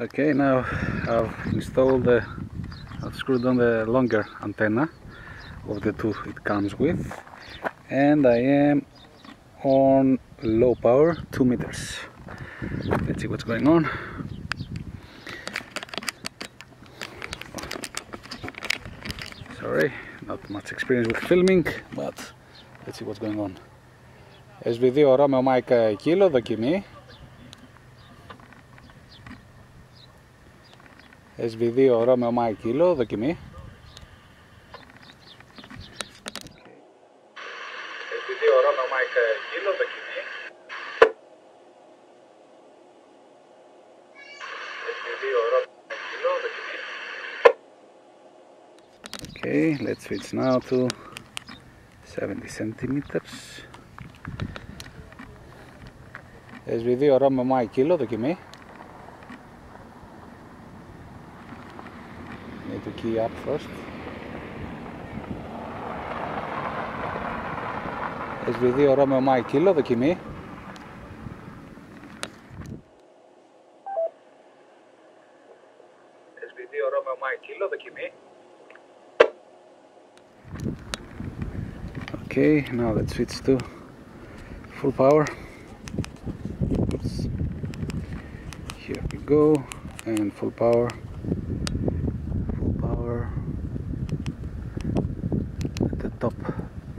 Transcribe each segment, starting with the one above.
Okay, now I've installed the, I've screwed on the longer antenna of the two it comes with and I am on low power, 2 meters. Let's see what's going on. Sorry, not much experience with filming, but let's see what's going on. SV2 Romeo Mike Kilo, δοκιμή. SV2 Romeo Mike Kilo δοκιμή SV2 Romeo Mike Kilo δοκιμή SV2 Romeo Mike Kilo δοκιμή Okay, let's switch now to 70 centimeters. SV2 Romeo Mike Kilo δοκιμή Need to key up first. SV2 Romeo Mike Kilo, δοκιμή. SV2 Romeo Mike Kilo, δοκιμή. Okay, now let's switch to full power. Oops. Here we go, and full power. top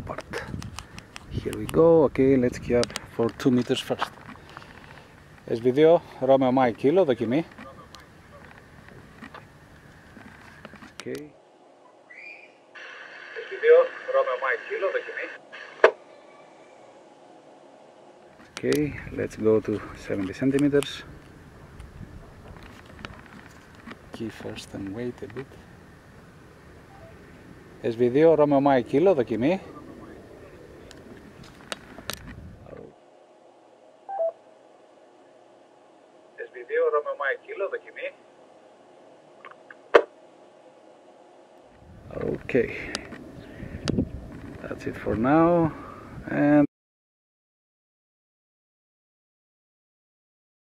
part here we go okay let's gear for two meters first SV2 Romeo Mike Kilo δοκιμή okay. SV2 Romeo Mike Kilo δοκιμή Okay, let's go to 70 centimeters. Key first and wait a bit. SV2 Romeo Mike Kilo δοκιμή. SV2 Romeo Mike Kilo δοκιμή. Okay, that's it for now. And